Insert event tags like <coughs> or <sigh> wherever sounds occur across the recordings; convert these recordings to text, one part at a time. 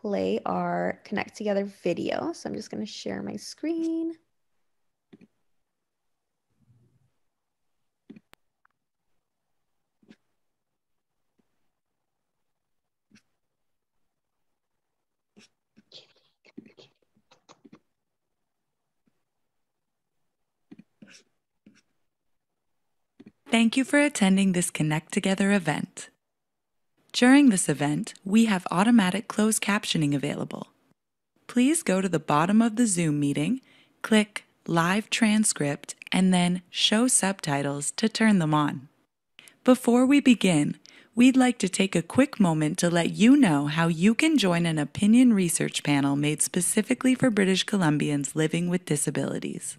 play our Connect Together video. So I'm just going to share my screen. Thank you for attending this Connect Together event. During this event, we have automatic closed captioning available. Please go to the bottom of the Zoom meeting, click Live Transcript, and then Show Subtitles to turn them on. Before we begin, we'd like to take a quick moment to let you know how you can join an opinion research panel made specifically for British Columbians living with disabilities.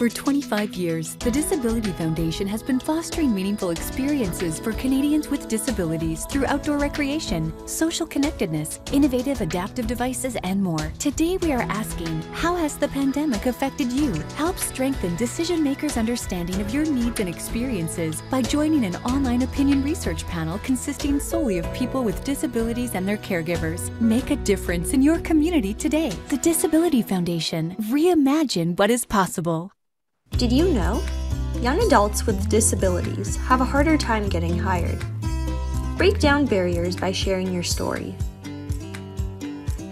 For 25 years, the Disability Foundation has been fostering meaningful experiences for Canadians with disabilities through outdoor recreation, social connectedness, innovative adaptive devices, and more. Today, we are asking how has the pandemic affected you? Help strengthen decision makers' understanding of your needs and experiences by joining an online opinion research panel consisting solely of people with disabilities and their caregivers. Make a difference in your community today. The Disability Foundation. Reimagine what is possible. Did you know? Young adults with disabilities have a harder time getting hired. Break down barriers by sharing your story.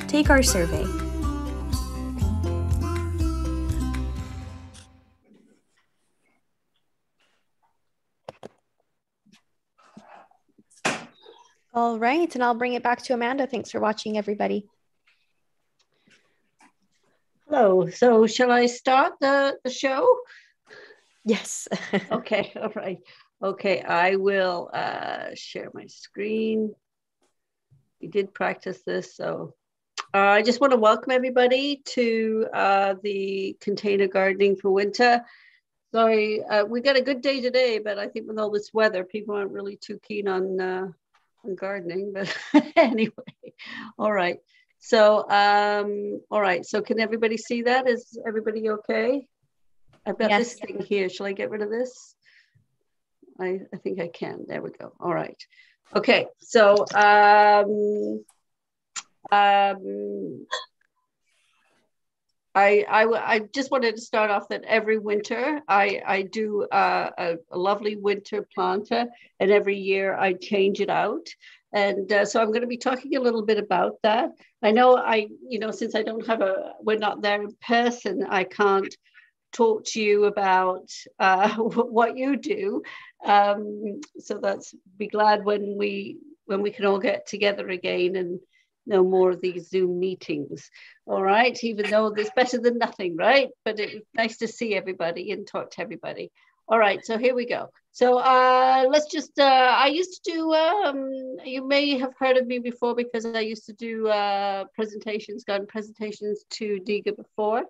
Take our survey. All right, and I'll bring it back to Amanda. Thanks for watching, everybody. Hello. So shall I start the, the show? Yes. <laughs> okay. <laughs> All right. Okay. I will uh, share my screen. We did practice this. So uh, I just want to welcome everybody to uh, the container gardening for winter. Sorry, uh, we got a good day today, but I think with all this weather, people aren't really too keen on, uh, on gardening. But <laughs> anyway, all right. So, um, all right. So can everybody see that? Is everybody okay? I've got yes. this thing here. Shall I get rid of this? I, I think I can. There we go. All right. Okay. So, um, um, I, I, I just wanted to start off that every winter I, I do uh, a, a lovely winter planter and every year I change it out. And uh, so I'm going to be talking a little bit about that. I know I, you know, since I don't have a, we're not there in person, I can't talk to you about uh, <laughs> what you do. Um, so that's be glad when we when we can all get together again and no more of these Zoom meetings. All right, even though there's better than nothing, right? But it's nice to see everybody and talk to everybody. All right, so here we go. So uh, let's just, uh, I used to do, um, you may have heard of me before because I used to do uh, presentations, garden presentations to DIGA before.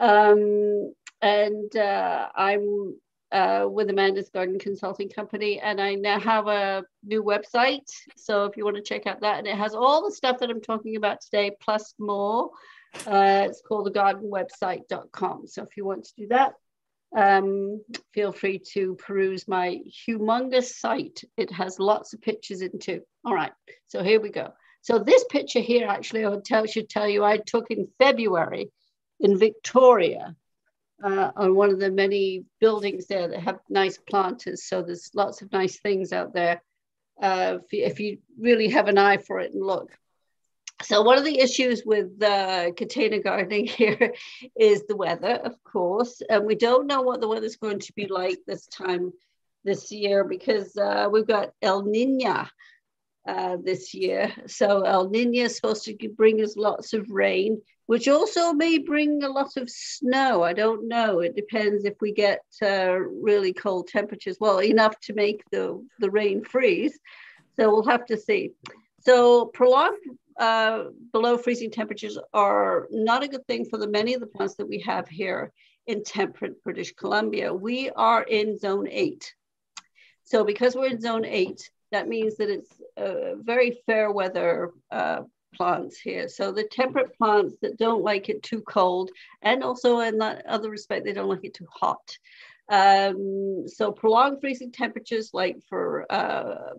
Um, and uh, I'm uh, with Amanda's Garden Consulting Company, and I now have a new website. So if you want to check out that, and it has all the stuff that I'm talking about today, plus more. Uh, it's called thegardenwebsite.com. So if you want to do that, um, feel free to peruse my humongous site. It has lots of pictures in too. All right, so here we go. So this picture here, actually, I tell, should tell you, I took in February in Victoria uh, on one of the many buildings there that have nice planters. So there's lots of nice things out there uh, if, you, if you really have an eye for it and look. So one of the issues with uh, container gardening <laughs> here is the weather, of course, and we don't know what the weather's going to be like this time this year because uh, we've got El Nino uh, this year. So El Nino is supposed to bring us lots of rain, which also may bring a lot of snow. I don't know. It depends if we get uh, really cold temperatures, well, enough to make the, the rain freeze. So we'll have to see. So prolonged uh, below freezing temperatures are not a good thing for the many of the plants that we have here in temperate British Columbia. We are in zone eight. So because we're in zone eight, that means that it's very fair weather uh, plants here. So the temperate plants that don't like it too cold, and also in that other respect, they don't like it too hot. Um, so prolonged freezing temperatures, like for uh,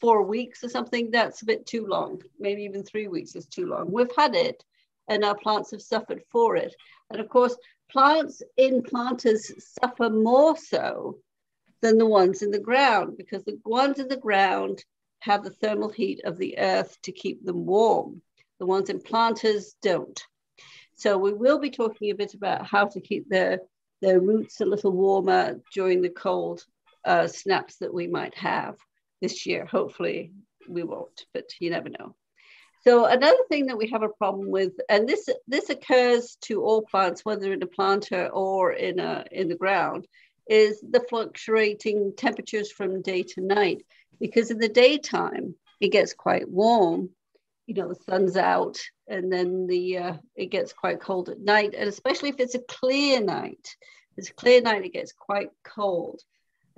four weeks or something, that's a bit too long. Maybe even three weeks is too long. We've had it and our plants have suffered for it. And of course, plants in planters suffer more so than the ones in the ground because the ones in the ground have the thermal heat of the earth to keep them warm. The ones in planters don't. So we will be talking a bit about how to keep their, their roots a little warmer during the cold uh, snaps that we might have this year. Hopefully we won't, but you never know. So another thing that we have a problem with, and this this occurs to all plants, whether in a planter or in a in the ground, is the fluctuating temperatures from day to night. Because in the daytime it gets quite warm, you know, the sun's out, and then the uh, it gets quite cold at night, and especially if it's a clear night. If it's a clear night, it gets quite cold.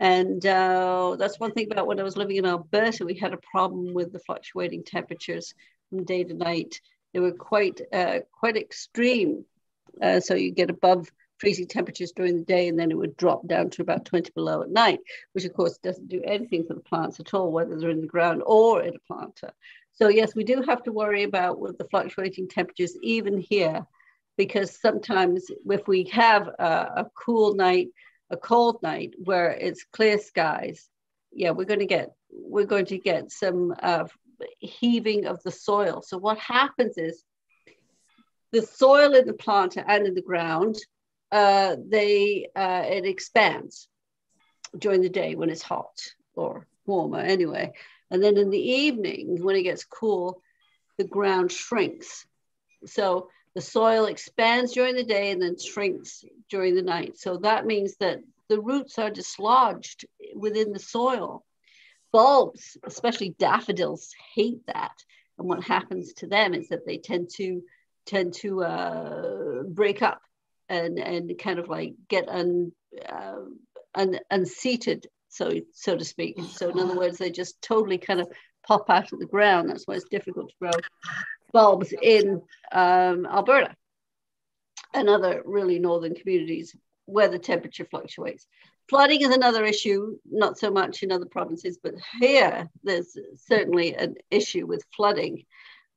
And uh, that's one thing about when I was living in Alberta, we had a problem with the fluctuating temperatures from day to night. They were quite uh, quite extreme. Uh, so you get above freezing temperatures during the day, and then it would drop down to about 20 below at night, which of course doesn't do anything for the plants at all, whether they're in the ground or in a planter. So yes, we do have to worry about with the fluctuating temperatures even here, because sometimes if we have a, a cool night a cold night where it's clear skies, yeah, we're going to get we're going to get some uh, heaving of the soil. So what happens is the soil in the planter and in the ground, uh, they uh, it expands during the day when it's hot or warmer anyway, and then in the evening when it gets cool, the ground shrinks. So the soil expands during the day and then shrinks during the night. So that means that the roots are dislodged within the soil. Bulbs, especially daffodils, hate that. And what happens to them is that they tend to tend to uh, break up and and kind of like get un, uh, un, unseated, so so to speak. So in other words, they just totally kind of pop out of the ground. That's why it's difficult to grow bulbs in um, Alberta and other really northern communities where the temperature fluctuates. Flooding is another issue, not so much in other provinces, but here there's certainly an issue with flooding.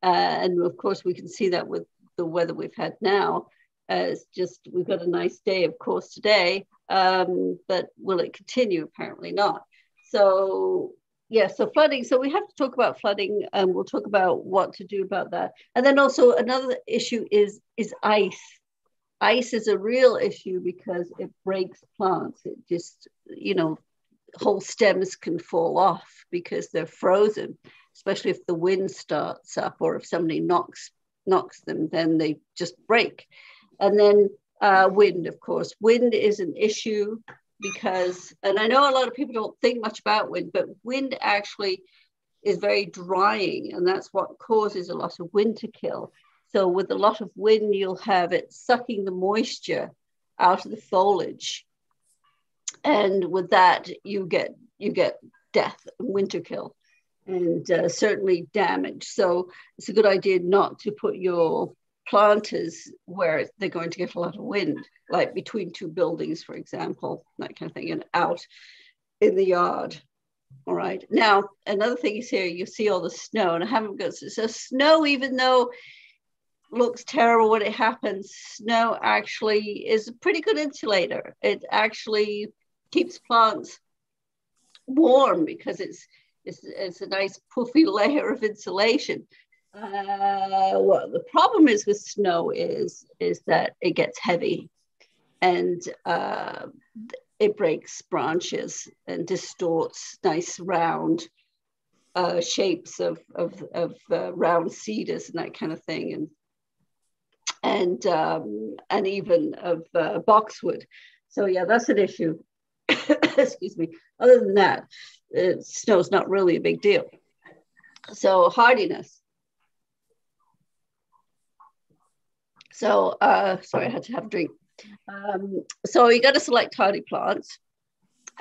Uh, and of course, we can see that with the weather we've had now. Uh, it's just, we've got a nice day, of course, today, um, but will it continue? Apparently not. So yeah, so flooding. So we have to talk about flooding, and we'll talk about what to do about that. And then also another issue is is ice. Ice is a real issue because it breaks plants. It just, you know, whole stems can fall off because they're frozen, especially if the wind starts up or if somebody knocks knocks them, then they just break. And then uh, wind, of course. Wind is an issue because, and I know a lot of people don't think much about wind, but wind actually is very drying, and that's what causes a lot of winter kill. So, with a lot of wind, you'll have it sucking the moisture out of the foliage, and with that, you get you get death, and winter kill, and uh, certainly damage. So, it's a good idea not to put your planters where they're going to get a lot of wind, like between two buildings, for example, that kind of thing, and out in the yard. All right. Now, another thing is here, you see all the snow, and I haven't got so snow, even though looks terrible when it happens, snow actually is a pretty good insulator. It actually keeps plants warm because it's it's, it's a nice puffy <laughs> layer of insulation. Uh, well, the problem is with snow is is that it gets heavy, and uh, it breaks branches and distorts nice round uh, shapes of of, of uh, round cedars and that kind of thing, and and um, and even of uh, boxwood. So yeah, that's an issue. <coughs> Excuse me. Other than that, uh, snow's not really a big deal. So hardiness So, uh, sorry, I had to have a drink. Um, so you got to select hardy plants.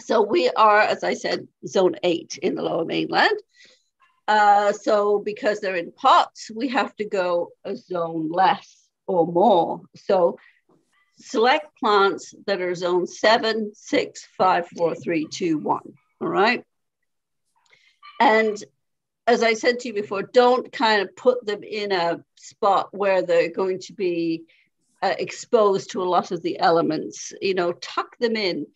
So we are, as I said, zone eight in the lower mainland. Uh, so because they're in pots, we have to go a zone less or more. So select plants that are zone seven, six, five, four, three, two, one. All right. And as I said to you before, don't kind of put them in a spot where they're going to be uh, exposed to a lot of the elements. You know, tuck them in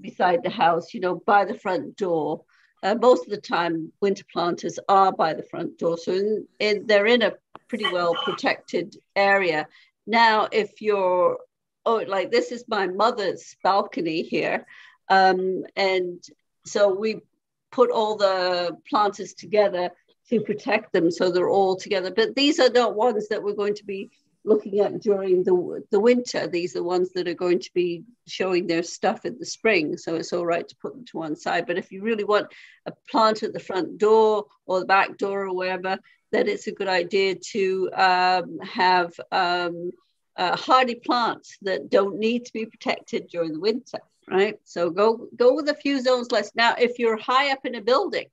beside the house, you know, by the front door. Uh, most of the time, winter planters are by the front door, so in, in, they're in a pretty well protected area. Now, if you're, oh, like this is my mother's balcony here, um, and so we put all the planters together to protect them so they're all together. But these are not ones that we're going to be looking at during the, the winter. These are ones that are going to be showing their stuff in the spring. So it's all right to put them to one side. But if you really want a plant at the front door or the back door or wherever, then it's a good idea to um, have um, uh, hardy plants that don't need to be protected during the winter, right? So go go with a few zones less. Now, if you're high up in a building,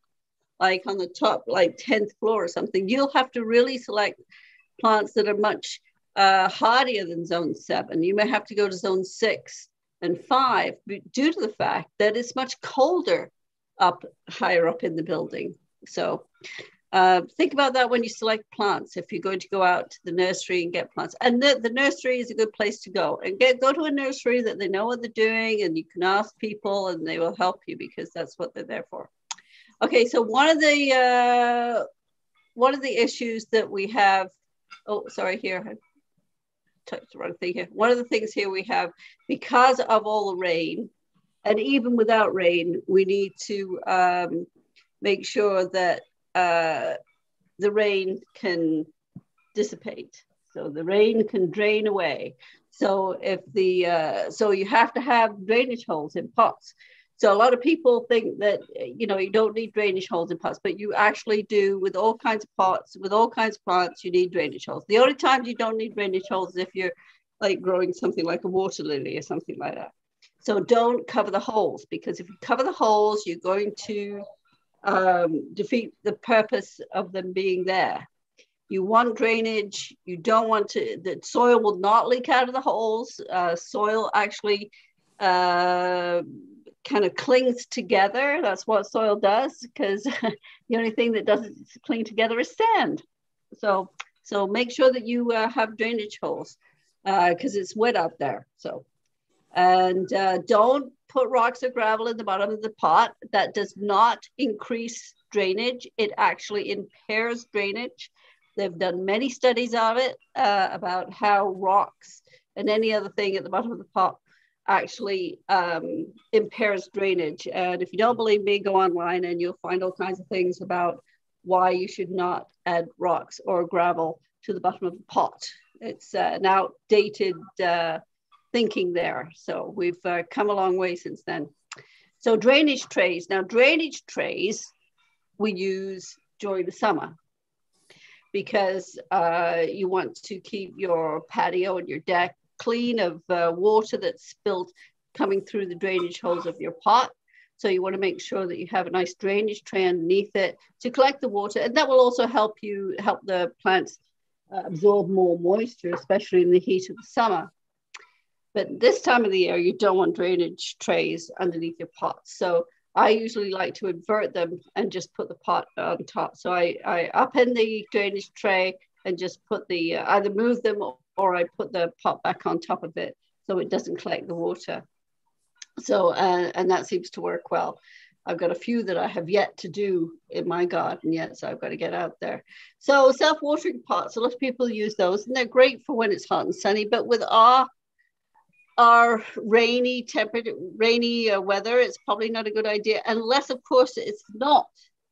like on the top, like 10th floor or something, you'll have to really select plants that are much uh, hardier than zone seven. You may have to go to zone six and five due to the fact that it's much colder up higher up in the building. So uh, think about that when you select plants. If you're going to go out to the nursery and get plants, and the, the nursery is a good place to go and get go to a nursery that they know what they're doing, and you can ask people, and they will help you because that's what they're there for. Okay, so one of the uh, one of the issues that we have. Oh, sorry, here I touched the wrong thing here. One of the things here we have, because of all the rain, and even without rain, we need to um, make sure that uh, the rain can dissipate. So the rain can drain away. So if the uh, so you have to have drainage holes in pots. So a lot of people think that you know you don't need drainage holes in pots, but you actually do with all kinds of pots, with all kinds of plants, you need drainage holes. The only time you don't need drainage holes is if you're like growing something like a water lily or something like that. So don't cover the holes because if you cover the holes, you're going to um, defeat the purpose of them being there. You want drainage. You don't want to. The soil will not leak out of the holes. Uh, soil actually. Uh, kind of clings together. That's what soil does because <laughs> the only thing that doesn't cling together is sand. So, so make sure that you uh, have drainage holes because uh, it's wet out there. So, and uh, don't put rocks or gravel in the bottom of the pot. That does not increase drainage. It actually impairs drainage. They've done many studies of it uh, about how rocks and any other thing at the bottom of the pot actually um, impairs drainage. And if you don't believe me, go online and you'll find all kinds of things about why you should not add rocks or gravel to the bottom of the pot. It's uh, an outdated uh, thinking there. So we've uh, come a long way since then. So drainage trays. Now drainage trays we use during the summer because uh, you want to keep your patio and your deck clean of uh, water that's spilled coming through the drainage holes of your pot. So you want to make sure that you have a nice drainage tray underneath it to collect the water. And that will also help you help the plants uh, absorb more moisture, especially in the heat of the summer. But this time of the year, you don't want drainage trays underneath your pots. So I usually like to invert them and just put the pot on top. So I, I up in the drainage tray and just put the, uh, either move them or I put the pot back on top of it so it doesn't collect the water. So, uh, and that seems to work well. I've got a few that I have yet to do in my garden yet, so I've got to get out there. So self-watering pots, a lot of people use those, and they're great for when it's hot and sunny. But with our our rainy temperature, rainy uh, weather, it's probably not a good idea, unless of course it's not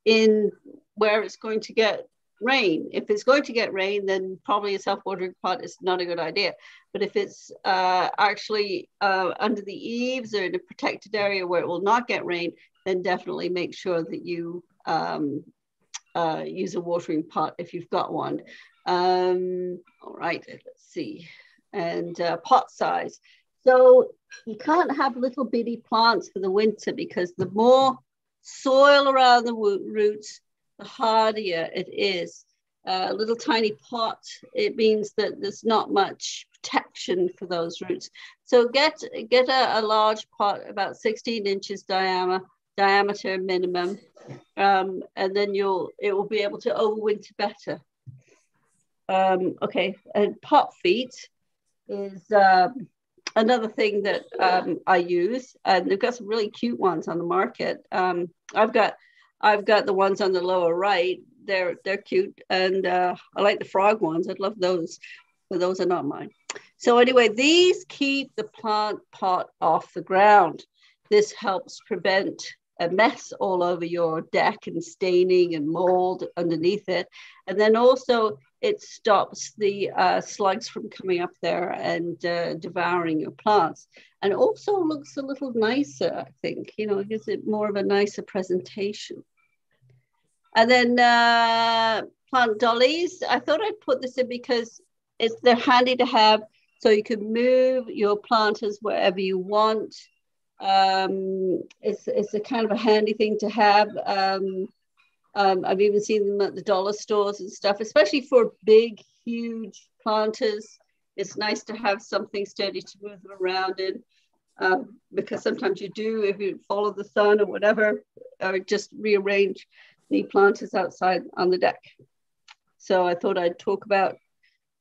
in where it's going to get rain. If it's going to get rain, then probably a self-watering pot is not a good idea. But if it's uh, actually uh, under the eaves or in a protected area where it will not get rain, then definitely make sure that you um, uh, use a watering pot if you've got one. Um, all right, let's see. And uh, pot size. So you can't have little bitty plants for the winter because the more soil around the roots, the hardier it is. A little tiny pot, it means that there's not much protection for those roots. So get, get a, a large pot, about 16 inches diameter, diameter minimum, um, and then you'll it will be able to overwinter better. Um, okay, and pot feet is um, another thing that um, I use, and they've got some really cute ones on the market. Um, I've got I've got the ones on the lower right. They're they're cute, and uh, I like the frog ones. I'd love those, but those are not mine. So anyway, these keep the plant pot off the ground. This helps prevent a mess all over your deck and staining and mold underneath it. And then also it stops the uh, slugs from coming up there and uh, devouring your plants. And also looks a little nicer, I think, you know, gives it more of a nicer presentation. And then uh, plant dollies, I thought I'd put this in because it's they're handy to have so you can move your planters wherever you want. Um, it's, it's a kind of a handy thing to have. Um, um, I've even seen them at the dollar stores and stuff, especially for big, huge planters. It's nice to have something steady to move them around in um, because sometimes you do, if you follow the sun or whatever, or just rearrange the planters outside on the deck. So I thought I'd talk about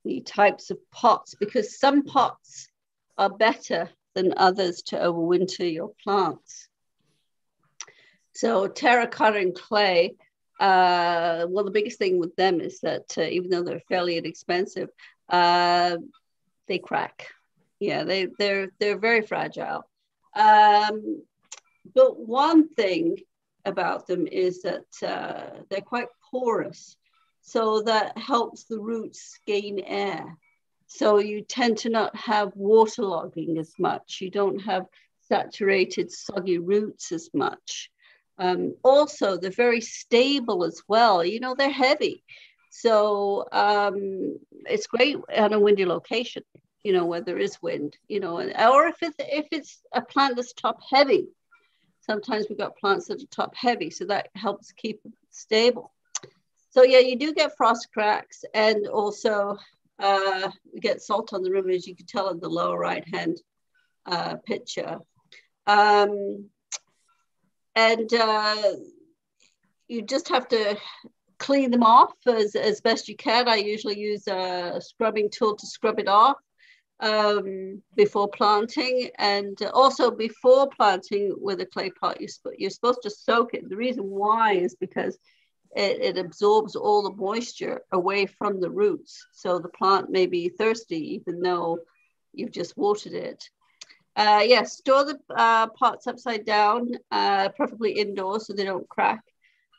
the types of pots because some pots are better than others to overwinter your plants. So terracotta and clay, uh, well, the biggest thing with them is that uh, even though they're fairly inexpensive, uh, they crack. Yeah, they, they're, they're very fragile. Um, but one thing about them is that uh, they're quite porous. So that helps the roots gain air. So you tend to not have waterlogging as much. You don't have saturated, soggy roots as much. Um, also, they're very stable as well. You know, they're heavy. So um, it's great on a windy location, you know, where there is wind, you know, or if it's, if it's a plant that's top heavy, sometimes we've got plants that are top heavy, so that helps keep it stable. So yeah, you do get frost cracks and also uh, get salt on the rim, as you can tell in the lower right hand uh, picture. Um, and uh, you just have to clean them off as, as best you can. I usually use a scrubbing tool to scrub it off um, before planting. And also before planting with a clay pot, you're, you're supposed to soak it. The reason why is because it, it, absorbs all the moisture away from the roots. So the plant may be thirsty even though you've just watered it. Uh, yes, yeah, store the uh, pots upside down, uh, preferably indoors so they don't crack.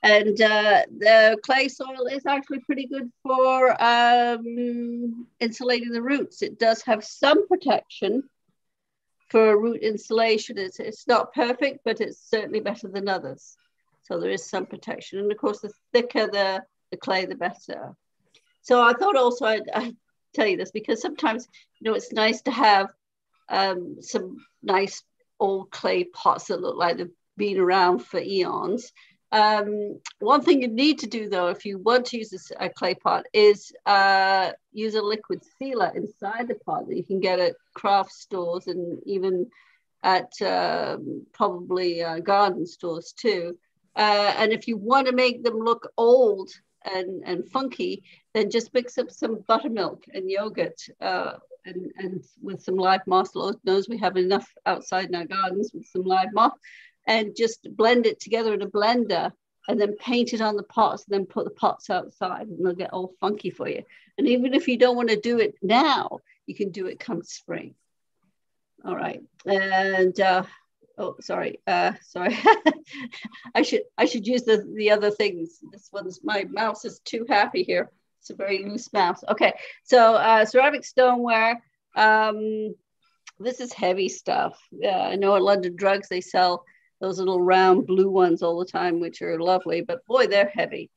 And uh, the clay soil is actually pretty good for um, insulating the roots. It does have some protection for root insulation. It's, it's not perfect, but it's certainly better than others. So there is some protection. And of course, the thicker the, the clay, the better. So I thought also I'd, I'd tell you this because sometimes, you know, it's nice to have um, some nice old clay pots that look like they've been around for eons. Um, one thing you need to do though, if you want to use a, clay pot, is uh, use a liquid sealer inside the pot that you can get at craft stores and even at um, probably uh, garden stores too. Uh, and if you want to make them look old and, and funky, then just mix up some buttermilk and yogurt uh, and, and with some live moss. Lord knows we have enough outside in our gardens with some live moss and just blend it together in a blender and then paint it on the pots and then put the pots outside and they'll get all funky for you. And even if you don't want to do it now, you can do it come spring. All right. And uh, oh sorry uh sorry. <laughs> I should i should use the the other things. This one's my mouse is too happy here. It's a very loose mouse. Okay so uh ceramic stoneware um this is heavy stuff. Yeah i know at london drugs they sell those little round blue ones all the time which are lovely but boy they're heavy.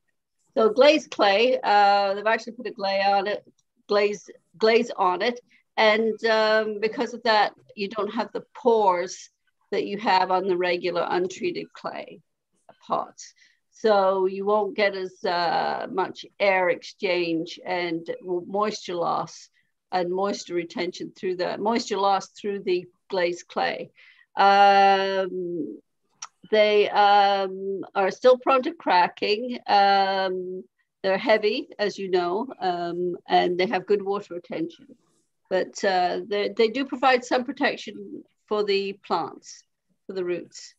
So glazed clay uh they've actually put a glaze on it glaze glaze on it. And um, because of that you don't have the pores that you have on the regular untreated clay pots. So you won't get as uh, much air exchange and moisture loss and moisture retention through the moisture loss through the glazed clay. Um, they um, are still prone to cracking. Um, they're heavy, as you know, um, and they have good water retention. But uh, they, they do provide some protection for the plants, for the roots.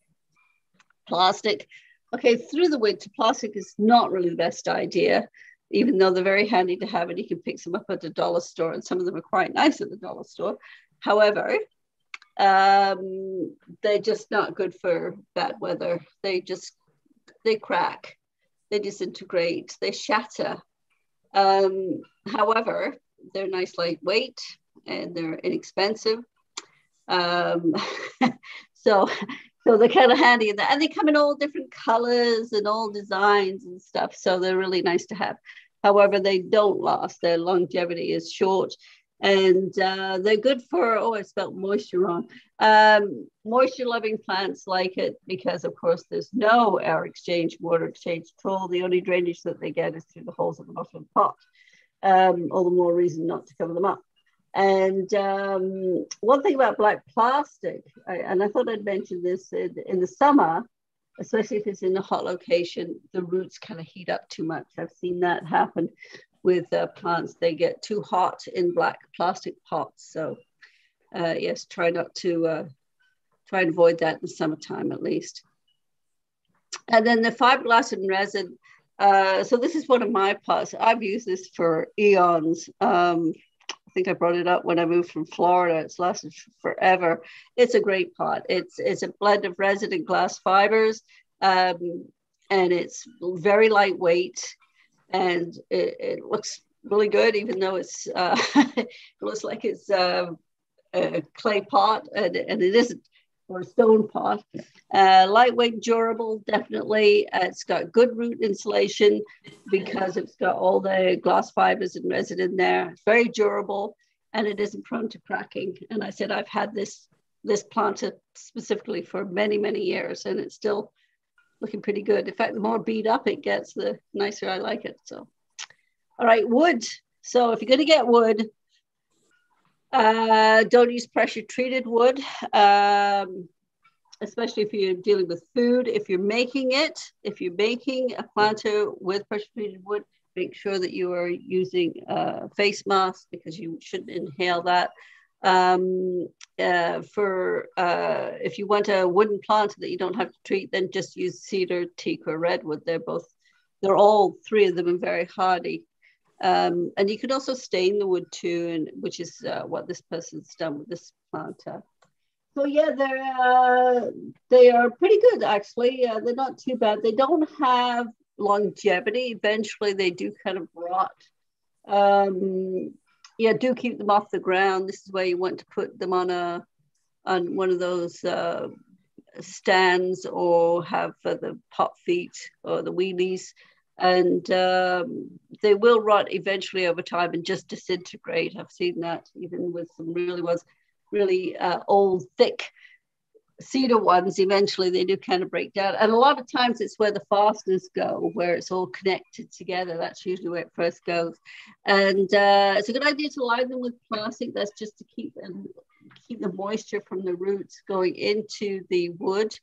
Plastic, okay, through the winter, plastic is not really the best idea, even though they're very handy to have, and you can pick some up at the dollar store, and some of them are quite nice at the dollar store. However, um, they're just not good for bad weather. They just they crack, they disintegrate, they shatter. Um, however, they're nice lightweight and they're inexpensive. Um, <laughs> so so they're kind of handy and, and they come in all different colors and all designs and stuff. So they're really nice to have. However, they don't last. Their longevity is short and uh, they're good for oh i spelled moisture wrong um, moisture loving plants like it because of course there's no air exchange water exchange at all the only drainage that they get is through the holes at the bottom of the pot um, all the more reason not to cover them up and um, one thing about black plastic I, and i thought i'd mention this in, in the summer especially if it's in a hot location the roots kind of heat up too much i've seen that happen with uh, plants. They get too hot in black plastic pots. So uh, yes, try not to, uh, try and avoid that in the summertime at least. And then the fiberglass and resin. Uh, so this is one of my pots. I've used this for eons. Um, I think I brought it up when I moved from Florida. It's lasted forever. It's a great pot. It's it's a blend of resin and glass fibers, um, and it's very lightweight and it, it looks really good, even though it's uh, <laughs> it looks like it's uh, a clay pot, and, and it isn't, or stone pot. Uh, lightweight, durable, definitely. Uh, it's got good root insulation because it's got all the glass fibers and resin in there. It's very durable, and it isn't prone to cracking. And I said I've had this this planted specifically for many many years, and it's still looking pretty good. In fact, the more beat up it gets, the nicer I like it. So, all right, wood. So if you're going to get wood, uh, don't use pressure treated wood, um, especially if you're dealing with food. If you're making it, if you're making a planter with pressure treated wood, make sure that you are using a face mask because you shouldn't inhale that um, uh, for uh, if you want a wooden plant that you don't have to treat, then just use cedar, teak, or redwood. They're both, they're all three of them are very hardy. Um, and you can also stain the wood too, and which is uh, what this person's done with this planter. So yeah, they're uh, they are pretty good actually. Uh, they're not too bad. They don't have longevity. Eventually, they do kind of rot. Um, yeah, do keep them off the ground. This is where you want to put them on a on one of those uh, stands or have uh, the pot feet or the wheelies, and um, they will rot eventually over time and just disintegrate. I've seen that even with some really was really uh, old, thick cedar ones, eventually they do kind of break down. And a lot of times it's where the fasteners go, where it's all connected together. That's usually where it first goes. And uh, it's a good idea to line them with plastic. That's just to keep them, keep the moisture from the roots going into the wood.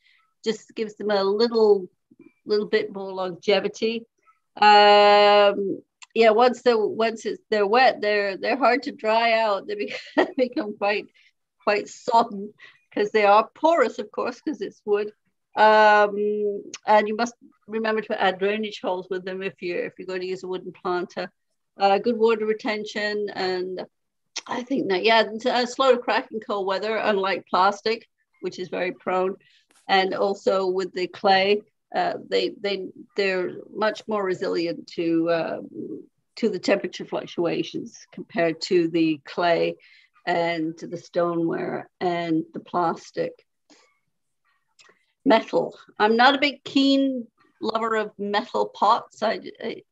Just gives them a little, little bit more longevity. Um, yeah, once they're once it's, they're wet, they're they're hard to dry out. They become, <laughs> become quite quite sodden because they are porous, of course, because it's wood. Um, and you must remember to add drainage holes with them if you're if you're going to use a wooden planter. Uh, good water retention, and I think that yeah, uh, slow to crack in cold weather, unlike plastic, which is very prone, and also with the clay, uh, they they they're much more resilient to uh, to the temperature fluctuations compared to the clay and to the stoneware and the plastic. Metal. I'm not a big keen lover of metal pots. I, it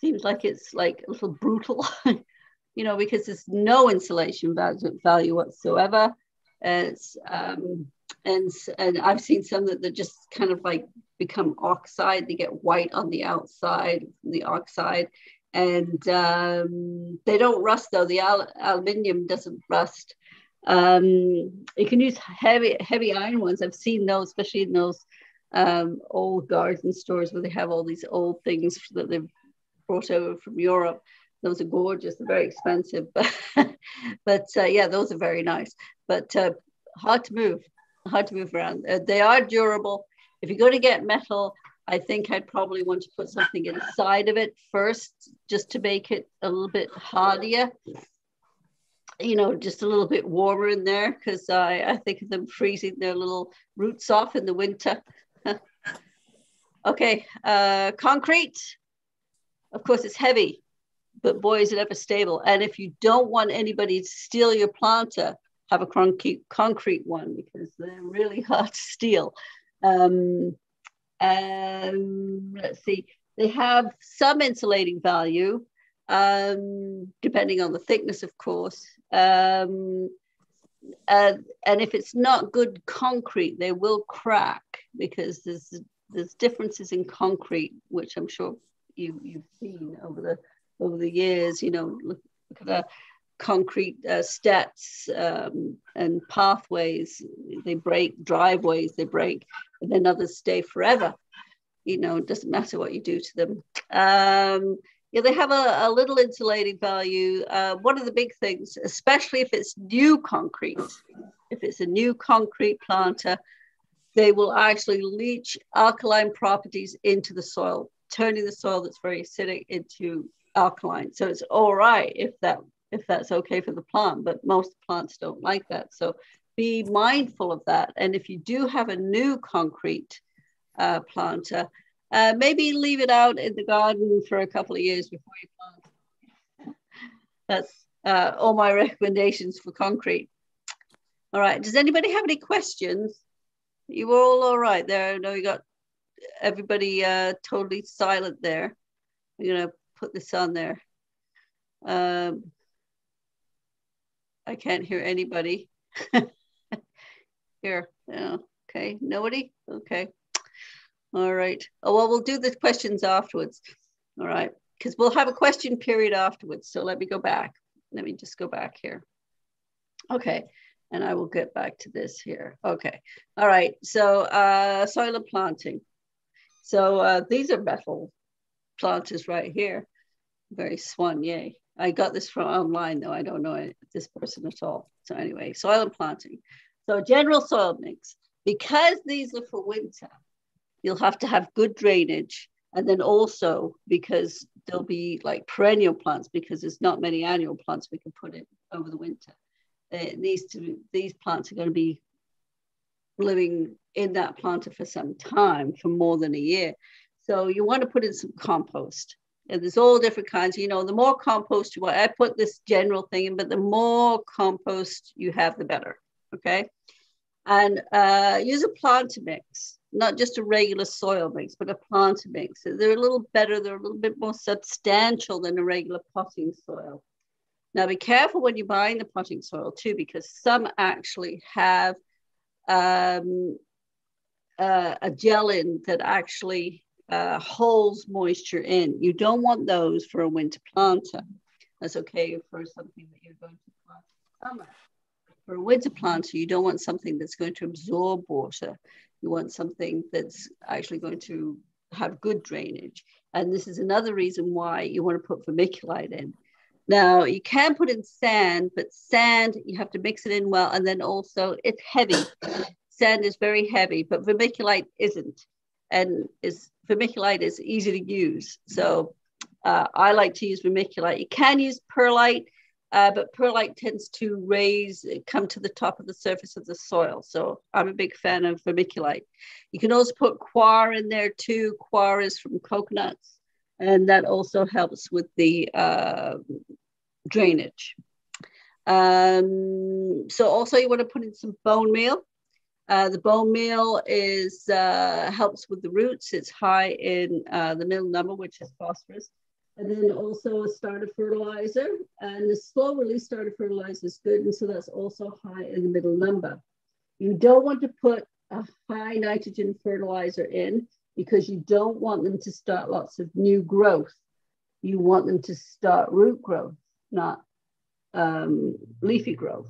seems like it's like a little brutal, <laughs> you know, because there's no insulation value, value whatsoever. It's, um, and, and I've seen some that just kind of like become oxide. They get white on the outside, the oxide, and um, they don't rust though. The al- aluminium doesn't rust. Um, you can use heavy heavy iron ones. I've seen those, especially in those um, old garden stores where they have all these old things that they've brought over from Europe. Those are gorgeous. They're very expensive, <laughs> but but uh, yeah, those are very nice. But uh, hard to move, hard to move around. Uh, they are durable. If you're going to get metal, I think I'd probably want to put something inside of it first, just to make it a little bit hardier. You know, just a little bit warmer in there because I, I think of them freezing their little roots off in the winter. <laughs> okay, uh, concrete. Of course, it's heavy, but boy, is it ever stable. And if you don't want anybody to steal your planter, have a concrete, concrete one because they're really <laughs> hard to steal. Um, um, let's see, they have some insulating value, um, depending on the thickness, of course. Um, uh, and if it's not good concrete, they will crack because there's there's differences in concrete, which I'm sure you you've seen over the over the years. You know, look, look at the concrete uh, steps um, and pathways. They break driveways. They break and then others stay forever. You know, it doesn't matter what you do to them. Um, yeah, they have a, a little insulating value. Uh, one of the big things, especially if it's new concrete, if it's a new concrete planter, they will actually leach alkaline properties into the soil, turning the soil that's very acidic into alkaline. So it's all right if that if that's okay for the plant, but most plants don't like that. So be mindful of that. And if you do have a new concrete uh, planter, uh, maybe leave it out in the garden for a couple of years before you plant. <laughs> That's uh, all my <laughs> recommendations for concrete. All right. Does anybody have any questions? You were all all right there. I know you got everybody uh, totally silent there. I'm going to put this on there. Um, I can't hear anybody. <laughs> Here, yeah, okay, nobody? Okay. All right. Oh, well, we'll do the questions afterwards. All right, because we'll have a question period afterwards. So let me go back. Let me just go back here. Okay, and I will get back to this here. Okay, all right. So uh, soil and planting. So uh, these are metal planters right here. Very yay. I got this from online though. I don't know this person at all. So anyway, soil and planting. So general soil mix, because these are for winter, you'll have to have good drainage. And then also because there'll be like perennial plants because there's not many annual plants we can put in over the winter. It needs to, these plants are going to be living in that planter for some time, for more than a year. So you want to put in some compost. And there's all different kinds. You know, the more compost you want, I put this general thing in, but the more compost you have, the better. Okay and uh, use a planter mix, not just a regular soil mix, but a planter mix. They're a little better, they're a little bit more substantial than a regular potting soil. Now be careful when you're buying the potting soil too, because some actually have um, uh, a gel in that actually uh, holds moisture in. You don't want those for a winter planter. That's okay for something that you're going to plant summer for a winter planter, you don't want something that's going to absorb water. You want something that's actually going to have good drainage. And this is another reason why you want to put vermiculite in. Now, you can put in sand, but sand, you have to mix it in well. And then also, it's heavy. sand is very heavy, but vermiculite isn't. And is vermiculite is easy to use. So uh, I like to use vermiculite. You can use perlite uh, but perlite tends to raise, come to the top of the surface of the soil. So I'm a big fan of vermiculite. You can also put coir in there too. Coir is from coconuts, and that also helps with the uh, drainage. Um, so also you want to put in some bone meal. Uh, the bone meal is uh, helps with the roots. It's high in uh, the middle number, which is phosphorus and then also a starter fertilizer. And the slow release starter fertilizer is good. And so that's also high in the middle number. You don't want to put a high nitrogen fertilizer in because you don't want them to start lots of new growth. You want them to start root growth, not um, leafy growth.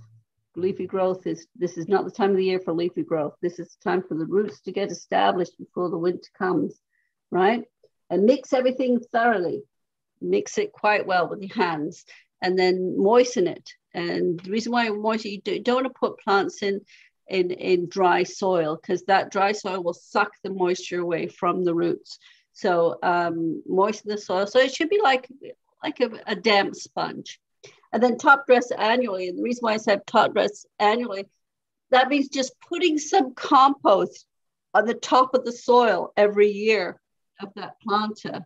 Leafy growth is this is not the time of the year for leafy growth. This is the time for the roots to get established before the winter comes, right? And mix everything thoroughly. Mix it quite well with your hands and then moisten it. And the reason why moisten, you, do, you don't want to put plants in in, in dry soil because that dry soil will suck the moisture away from the roots. So um, moisten the soil. So it should be like like a, a damp sponge. And then top dress annually. And the reason why I said top dress annually, that means just putting some compost on the top of the soil every year of that planta.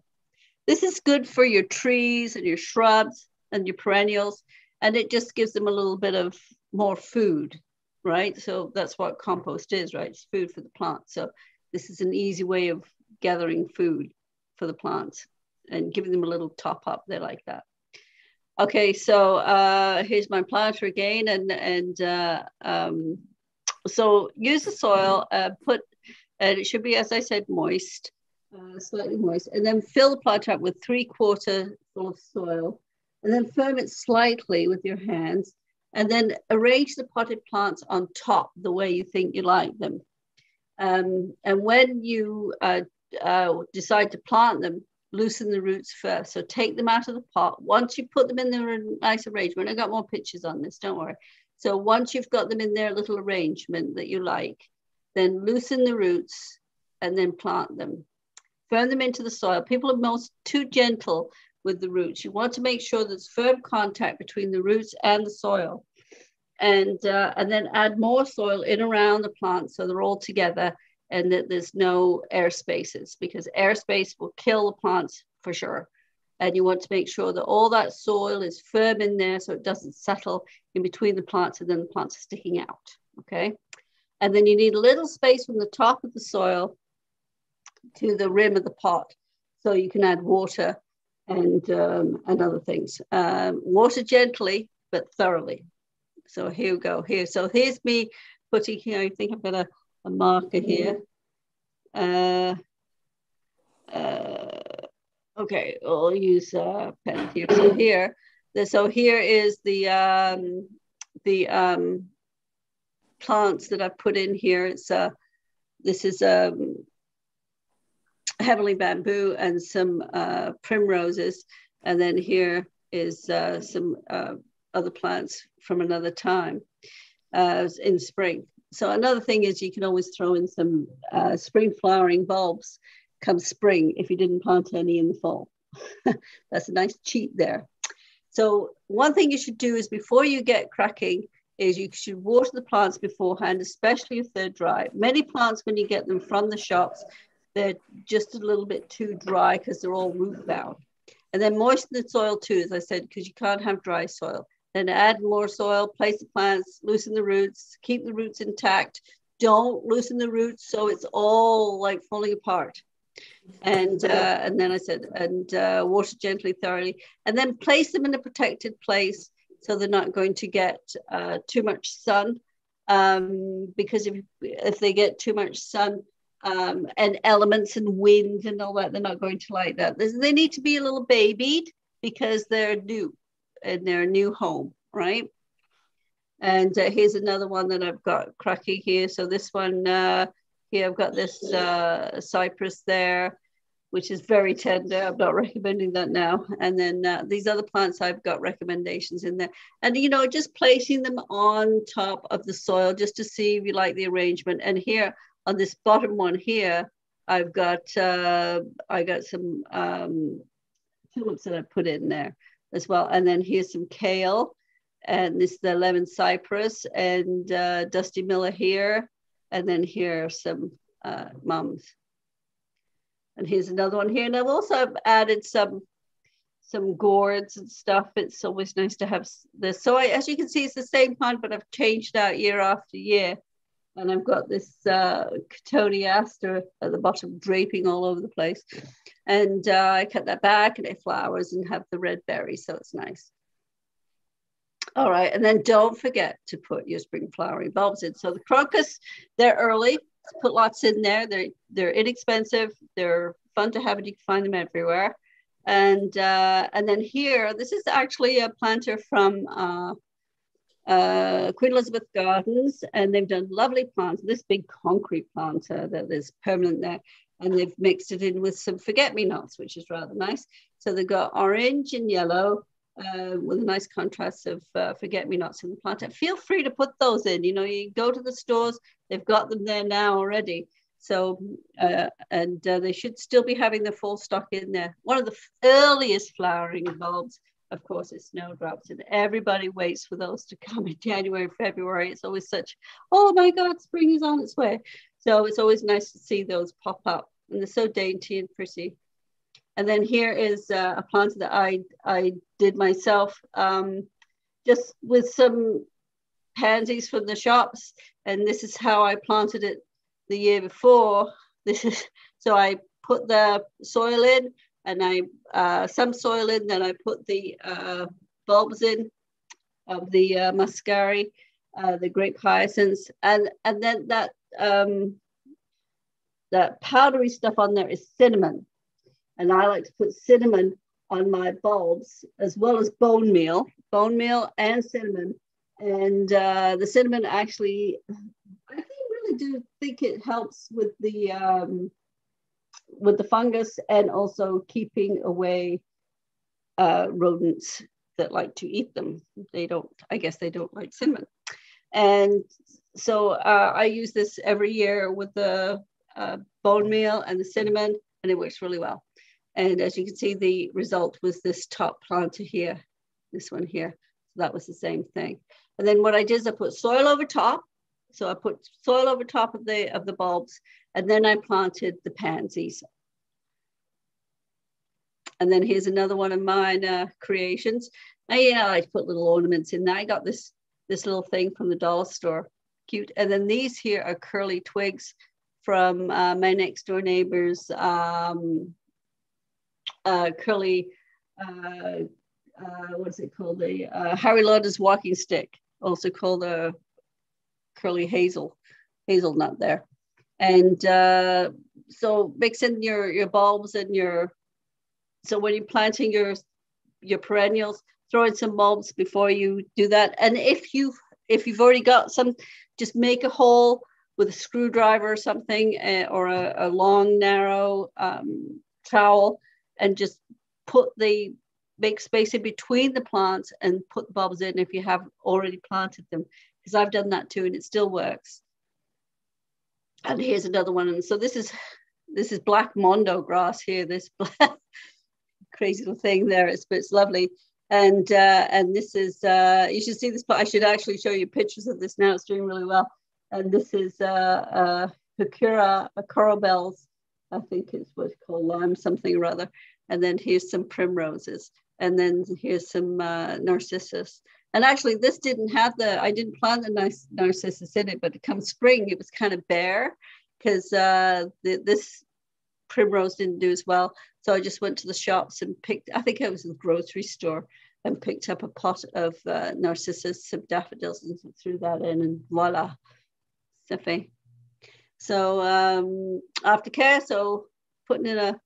This is good for your trees and your shrubs and your perennials, and it just gives them a little bit of more food, right? So that's what compost is, right? It's food for the plants. So this is an easy way of gathering food for the plants and giving them a little top up. They like that. Okay, so uh, here's my planter again, and and uh, um, so use the soil, uh, put, and it should be, as I said, moist, uh, slightly moist, and then fill the planter up with three quarter full of soil, and then firm it slightly with your hands, and then arrange the potted plants on top the way you think you like them. Um, and when you uh, uh, decide to plant them, loosen the roots first. So take them out of the pot. Once you put them in their nice arrangement, I got more pictures on this, don't worry. So once you've got them in their little arrangement that you like, then loosen the roots and then plant them. Firm them into the soil. People are most too gentle with the roots. You want to make sure there's firm contact between the roots and the soil. And, uh, and then add more soil in around the plant so they're all together and that there's no air spaces because airspace will kill the plants for sure. And you want to make sure that all that soil is firm in there so it doesn't settle in between the plants and then the plants are sticking out. Okay. And then you need a little space from the top of the soil to the rim of the pot so you can add water and, um, and other things. Um, water gently but thoroughly. So here we go. Here. So here's me putting here. I think I'm gonna a marker here. Uh, uh, okay, we'll use a pen here. So here, so here is the um, the um, plants that I've put in here. It's a this is a heavenly bamboo and some uh, primroses, and then here is uh, some uh, other plants from another time uh, in spring. So another thing is you can always throw in some uh, spring flowering bulbs come spring if you didn't plant any in the fall. <laughs> That's a nice cheat there. So one thing you should do is before you get cracking is you should water the plants beforehand, especially if they're dry. Many plants, when you get them from the shops, they're just a little bit too dry because they're all root bound. And then moisten the soil too, as I said, because you can't have dry soil then add more soil, place the plants, loosen the roots, keep the roots intact. Don't loosen the roots so it's all like falling apart. And uh, and then I said, and uh, water gently, thoroughly, and then place them in a protected place so they're not going to get uh, too much sun. Um, because if if they get too much sun um, and elements and wind and all that, they're not going to like that. They need to be a little babied because they're new in their new home, right? And uh, here's another one that I've got cracking here. So this one uh, here, I've got this uh, cypress there, which is very tender. I'm not <laughs> recommending that now. And then uh, these other plants, I've got recommendations in there. And, you know, just placing them on top of the soil just to see if you like the arrangement. And here on this bottom one here, I've got, uh, I got some um, tulips that I put in there as well. And then here's some kale, and this is the lemon cypress and uh, Dusty Miller here. And then here are some uh, mums. And here's another one here. And I've also added some some gourds and stuff. It's always nice to have this. So I, as you can see, it's the same plant, but I've changed out year after year. And I've got this uh, cotoneaster at the bottom draping all over the place. And uh, I cut that back and it flowers and have the red berries, so it's nice. All right, and then don't forget to put your spring flowering bulbs in. So the crocus, they're early. Put lots in there. They're they're inexpensive. They're fun to have, and you can find them everywhere. And uh, and then here, this is actually a planter from uh, uh, Queen Elizabeth Gardens, and they've done lovely plants. This big concrete planter that is permanent there, and they've mixed it in with some forget-me-nots, which is rather nice. So they've got orange and yellow uh, with a nice contrast of uh, forget-me-nots in the planter. Feel free to put those in. You know, you go to the stores, they've got them there now already. So, uh, and uh, they should still be having the full stock in there. One of the earliest flowering bulbs, of course, is snowdrops, and everybody waits for those to come in <laughs> January, February. It's always such, oh my God, spring is on its way. So it's always nice to see those pop up, and they're so dainty and pretty. And then here is uh, a plant that I I did myself, um, just with some pansies from the shops, and this is how I planted it the year before. This is <laughs> so I put the soil in and I uh, some soil in, then I put the uh, bulbs in of the uh, muscari, uh, the grape hyacinths, and and then that um, that powdery stuff on there is cinnamon, and I like to put cinnamon on my bulbs as well as bone meal, bone meal and cinnamon, and uh, the cinnamon actually I think really do think it helps with the um, with the fungus and also keeping away uh, rodents that like to eat them. They don't, I guess they don't like cinnamon. And so uh, I use this every year with the uh, bone meal and the cinnamon, and it works really well. And as you can see, the result was this top planter here, this one here. So that was the same thing. And then what I did is I put soil over top so I put soil over top of the of the bulbs, and then I planted the pansies. And then here's another one of mine uh, creations. Now, you I put little ornaments in there. I got this this little thing from the dollar store, cute. And then these here are curly twigs from uh, my next door neighbor's um, uh, curly, uh, uh, what's it called? The uh, Harry Lauder's walking stick, also called a curly hazel, hazelnut there. And uh, so mix in your, your bulbs and your, so when you're planting your, your perennials, throw in some bulbs before you do that. And if you if you've already got some, just make a hole with a screwdriver or something, uh, or a, a, long narrow um, trowel, and just put the make space in between the plants and put the bulbs in if you have already planted them because I've done that too and it still works. And here's another one. And so this is this is black mondo grass here, this <laughs> crazy little thing there. It's but it's lovely. And uh, and this is uh, you should see this. But I should actually show you pictures of this now. It's doing really well. And this is uh, uh, Heuchera coral bells. I think it's what's called lime something or other. And then here's some primroses. And then here's some uh, narcissus. And actually, this didn't have the, I didn't plant the nice narcissus in it, but come spring, it was kind of bare because uh, this primrose didn't do as well. So I just went to the shops and picked, I think it was the grocery store, and picked up a pot of uh, narcissus, some daffodils, and threw that in, and voila, Siffy. So um, aftercare, so putting in a,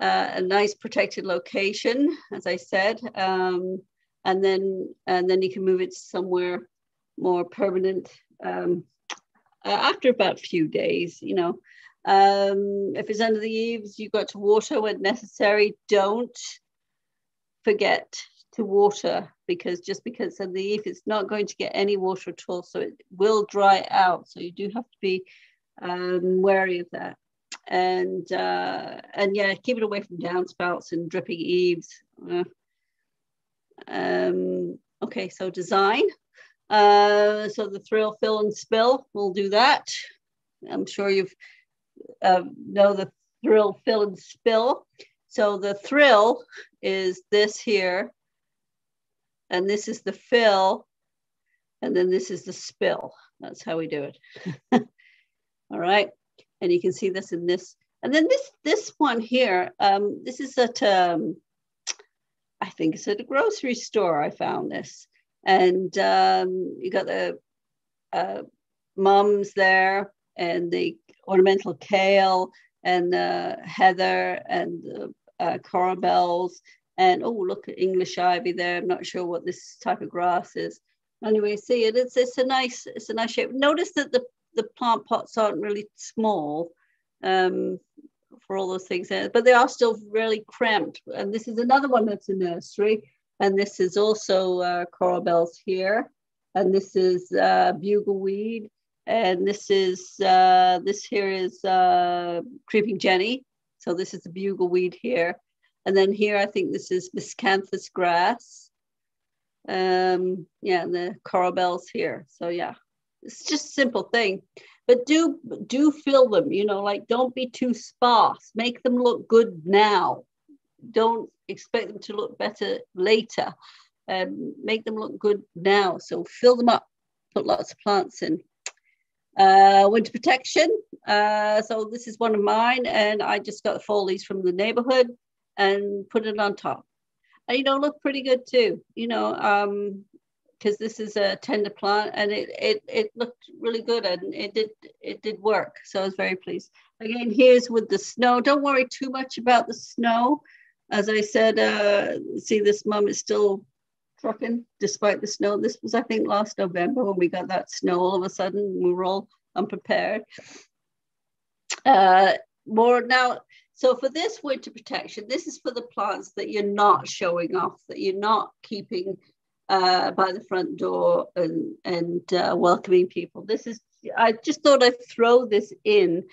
uh, a nice protected location, as I said. Um, and then and then you can move it somewhere more permanent um, after about a few days you know. Um, if it's under the eaves you've got to water when necessary. Don't forget to water because just because it's under the eave it's not going to get any water at all. So it will dry out. So you do have to be um, wary of that. And uh, and yeah keep it away from downspouts and dripping eaves. Uh, um, okay, so design. Uh, so the thrill, fill, and spill, we'll do that. I'm sure you've uh, know the thrill, fill, and spill. So the thrill is this here, and this is the fill, and then this is the spill. That's how we do it. <laughs> All right, and you can see this in this. And then this this one here, um, this is at um, I think it's at a grocery store. I found this, and um, you got the uh, mums there, and the ornamental kale, and the heather, and the uh, coral bells, and oh, look at English ivy there. I'm not sure what this type of grass is. anyway, see it. It's it's a nice it's a nice shape. Notice that the the plant pots aren't really small um, for all those things, there, but they are still really cramped. And this is another one that's a nursery. And this is also uh, coral bells here. And this is uh, bugleweed. And this is, uh, this here is uh, creeping Jenny. So this is the bugleweed here. And then here, I think this is miscanthus grass. Um, yeah, and the coral bells here. So yeah, it's just a simple thing. But do do fill them, you know, like don't be too sparse. Make them look good now. Don't expect them to look better later. Um, make them look good now. So fill them up, put lots of plants in. Uh, winter protection. Uh, so this is one of mine, and I just got the leaves from the neighborhood and put it on top. And you know, look pretty good too. You know, um, because this is a tender plant and it, it it looked really good and it did it did work. So I was very pleased. Again, here's with the snow. Don't worry too much about the snow. As I said, uh, see this mum is still trucking despite the snow. This was, I think, last November when we got that snow all of a sudden. We were all unprepared. Uh, more now, so for this winter protection, this is for the plants that you're not showing off, that you're not keeping uh, by the front door and, and uh, welcoming people. This is, I just thought I'd throw this in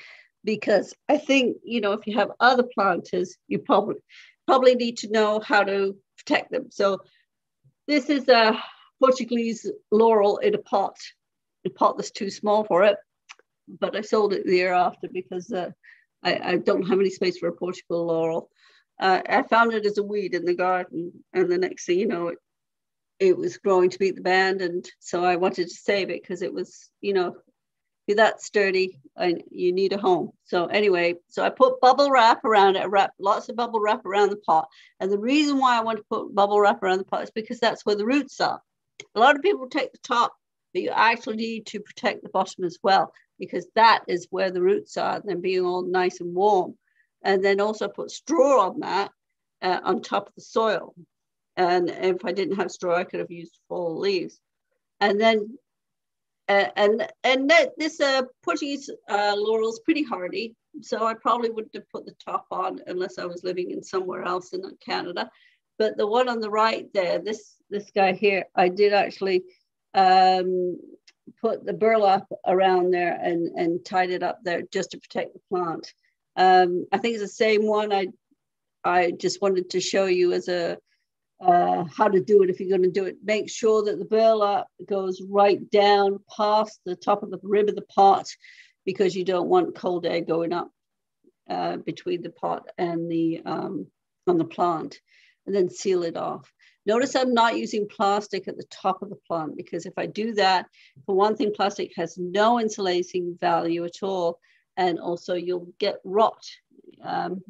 because I think, you know, if you have other planters, you probably probably need to know how to protect them. So this is a Portuguese laurel in a pot, a pot that's too small for it, but I sold it the year after because uh, I, I, don't have any space for a Portugal laurel. Uh, I found it as a weed in the garden, and the next thing you know, it, it was growing to beat the band, and so I wanted to save it because it was, you know, be that sturdy, and you need a home. So anyway, so I put bubble wrap around it. I wrap lots of bubble wrap around the pot, and the reason why I want to put bubble wrap around the pot is because that's where the roots are. A lot of people take the top, but you actually need to protect the bottom as well because that is where the roots are, and then being all nice and warm. And then also put straw on that uh, on top of the soil. And if I didn't have straw, I could have used fall leaves. And then, and and that, this uh, Portuguese uh, laurel is pretty hardy, so I probably wouldn't have put the top on unless I was living in somewhere else in Canada. But the one on the right there, this this guy here, I did actually um, put the burlap around there and, and tied it up there just to protect the plant. Um, I think it's the same one. I I just wanted to show you as a uh, how to do it if you're going to do it. Make sure that the burlap goes right down past the top of the rib of the pot because you don't want cold air going up uh, between the pot and the um, on the plant, and then seal it off. Notice I'm not using plastic at the top of the plant because if I do that, for one thing, plastic has no insulating value at all. And also you'll get rot. Um,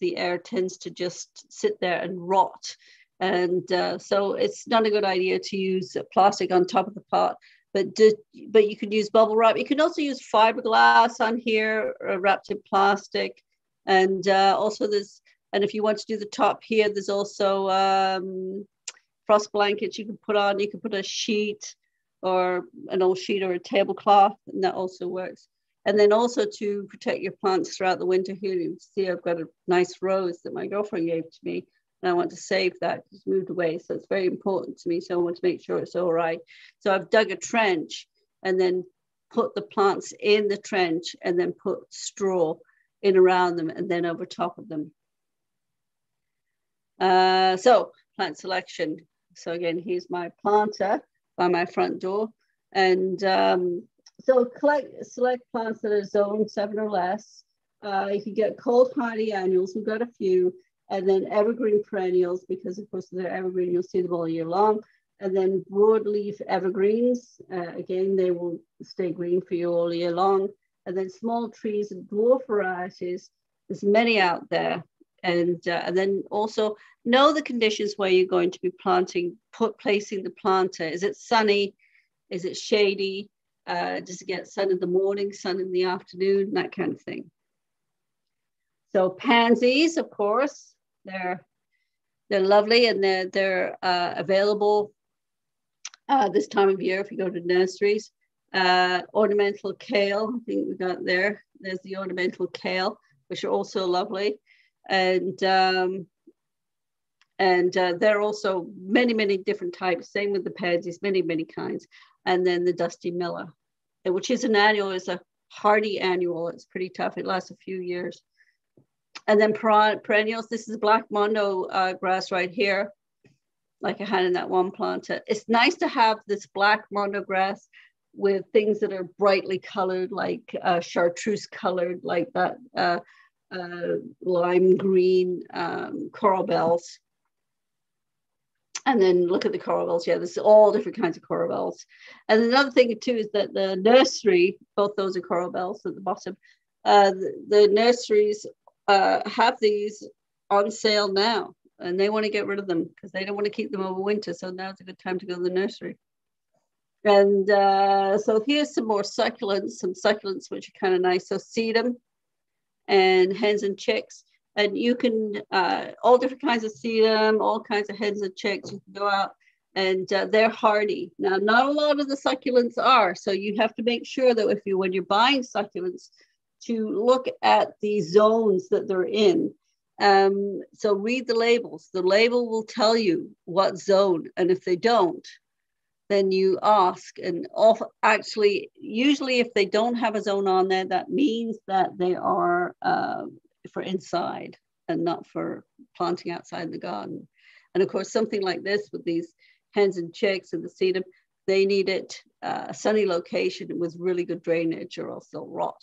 the air tends to just sit there and rot. And uh, so it's not a good idea to use plastic on top of the pot, but do, but you can use bubble wrap. You can also use fiberglass on here, uh, wrapped in plastic. And uh, also there's, and if you want to do the top here, there's also um, frost blankets you can put on. You can put a sheet or an old sheet or a tablecloth, and that also works. And then also to protect your plants throughout the winter here, you see I've got a nice rose that my girlfriend gave to me, and I want to save that. It's moved away, so it's very important to me. So I want to make sure it's all right. So I've dug a trench and then put the plants in the trench and then put straw in around them and then over top of them. Uh, so plant selection. So again, here's my planter by my front door. And um, so collect, select plants that are zone seven or less. Uh, you can get cold hardy annuals, we've got a few, and then evergreen perennials, because of course they're evergreen, you'll see them all year long. And then broadleaf evergreens, uh, again, they will stay green for you all year long. And then small trees and dwarf varieties, there's many out there. And uh, and then also know the conditions where you're going to be planting put placing the planter. Is it sunny? Is it shady? Uh, does it get sun in the morning sun in the afternoon? That kind of thing. So pansies of course they're they're lovely and they're they're uh, available uh, this time of year if you go to nurseries. Uh, ornamental kale, I think we got there. There's the ornamental kale, which are also lovely. And um, and uh, there are also many, many different types. Same with the pansies, many, many kinds. And then the dusty miller, which is an annual, is a hardy annual. It's pretty tough. It lasts a few years. And then perennials. This is black mondo uh, grass right here, like I had in that one plant. It's nice to have this black mondo grass with things that are brightly colored, like uh, chartreuse colored, like that uh, uh, lime green um, coral bells and then look at the coral bells. Yeah, there's all different kinds of coral bells. And another thing too is that the nursery, both those are coral bells at the bottom. Uh, the, the, nurseries uh, have these on sale now, and they want to get rid of them because they don't want to keep them over winter. So now's a good time to go to the nursery. And uh, so here's some more succulents, some succulents which are kind of nice. So sedum and hens and chicks and you can uh, all different kinds of sedum, all kinds of hens and chicks. You can go out and uh, they're hardy. Now, not a lot of the succulents are, so you have to make sure that if you when you're buying succulents, to look at the zones that they're in. Um, so read the labels. The label will tell you what zone, and if they don't, then you ask. And off, actually, usually if they don't have a zone on there, that means that they are uh, for inside and not for planting outside in the garden. And of course, something like this with these hens and chicks and the sedum, they need it uh, a sunny location with really good drainage or else they'll rot.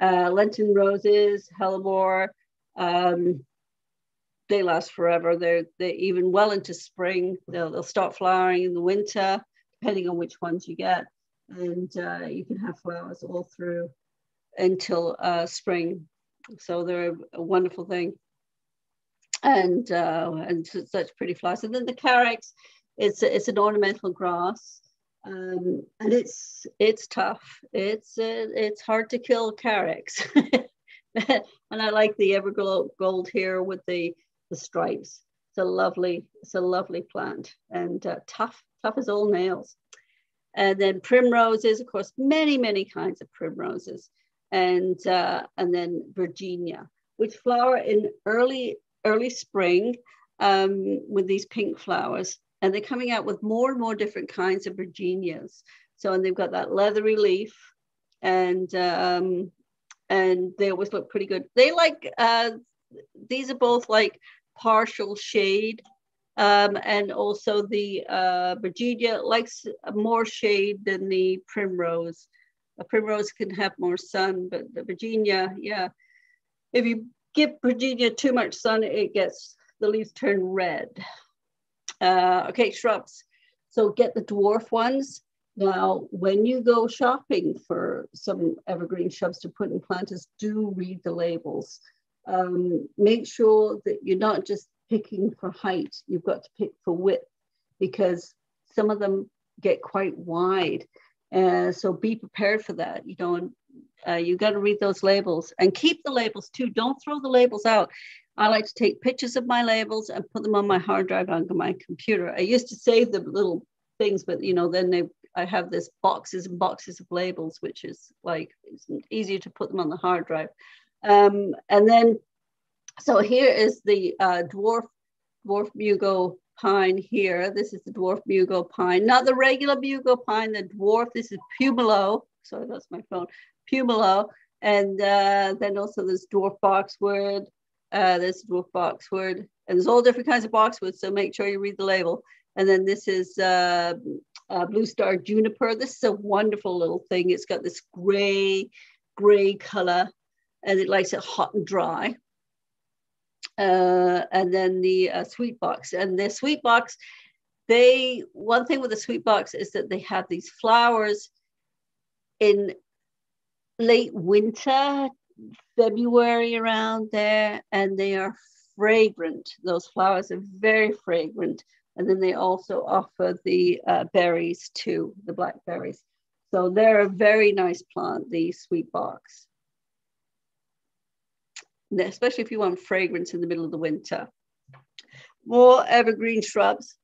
Uh, Lenten roses, hellebore, um, they last forever. They're, they're even well into spring. They'll, they'll start flowering in the winter, depending on which ones you get. And uh, you can have flowers all through until uh, spring so they're a wonderful thing. And uh, and such pretty flowers. And then the carex, it's it's an ornamental grass, um, and it's it's tough. It's uh, it's hard to kill carex. <laughs> and I like the everglow gold here with the the stripes. It's a lovely it's a lovely plant and uh, tough tough as all nails. And then primroses, of course, many many kinds of primroses and uh, and then Bergenia, which flower in early early spring um, with these pink flowers, and they're coming out with more and more different kinds of Bergenias. So and they've got that leathery leaf, and um, and they always look pretty good. They like uh, these are both like partial shade. Um, and also the uh, Bergenia likes more shade than the primrose a primrose can have more sun, but the Bergenia, yeah, if you give Bergenia too much sun, it gets the leaves turn red. Uh, okay, shrubs. So get the dwarf ones. Now, when you go shopping for some evergreen shrubs to put in planters, do read the labels. Um, make sure that you're not just picking for height, you've got to pick for width because some of them get quite wide. Uh, so be prepared for that. You know, uh, you got to read those labels and keep the labels too. Don't throw the labels out. I like to take pictures of my labels and put them on my hard drive on my computer. I used to save the little things, but you know, then they I have this boxes and boxes of labels, which is like it's easier to put them on the hard drive. Um, and then, so here is the uh, dwarf dwarf mugo pine here. This is the dwarf mugo pine, not the regular mugo pine, the dwarf. This is Pumilio. Sorry, that's my phone. Pumilio. And uh, then also there's dwarf boxwood. Uh, dwarf boxwood. And there's all different kinds of boxwood. So make sure you read the label. And then this is uh, uh, blue star juniper. This is a wonderful little thing. It's got this gray, gray color and it likes it hot and dry uh, and then the uh, sweet box. And the sweet box, they one thing with the sweet box is that they have these flowers in late winter, February around there, and they are fragrant. Those flowers are very fragrant. And then they also offer the uh, berries too, the blackberries. So they're a very nice plant, the sweet box especially if you want fragrance in the middle of the winter. More evergreen shrubs.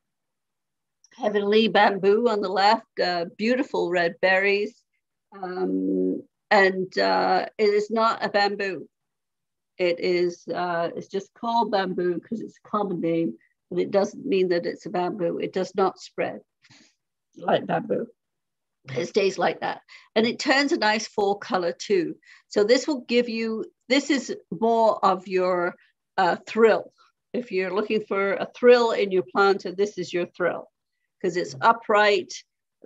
heavenly bamboo on the left, uh, beautiful red berries. Um, and uh, it is not a bamboo. It is, uh, it's just called bamboo because it's a common name, but it doesn't mean that it's a bamboo. It does not spread like bamboo. It stays like that. And it turns a nice fall color too. So this will give you, this is more of your uh, thrill. If you're looking for a thrill in your planter, this is your thrill because it's upright,